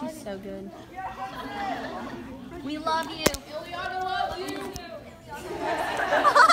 She's so good. We love you. Loves you.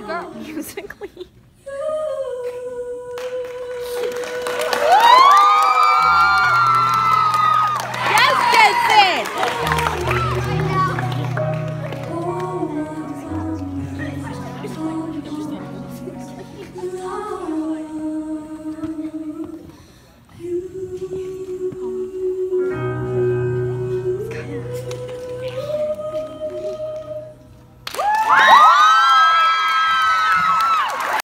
Musically.